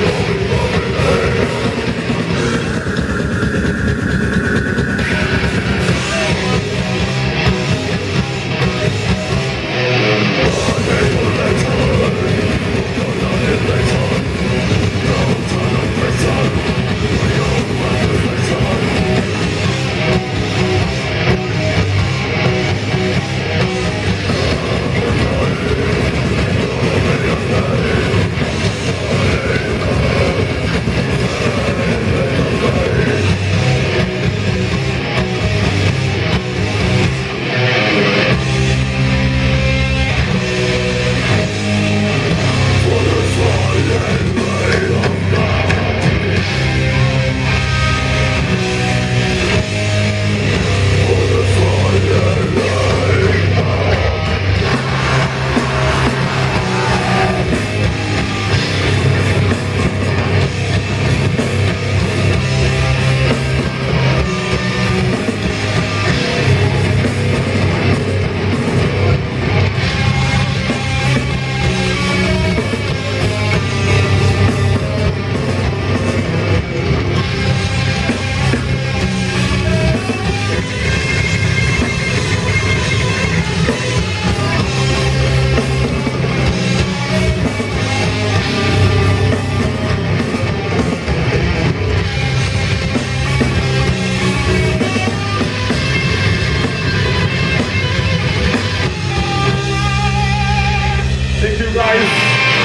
Lord.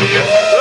Yeah.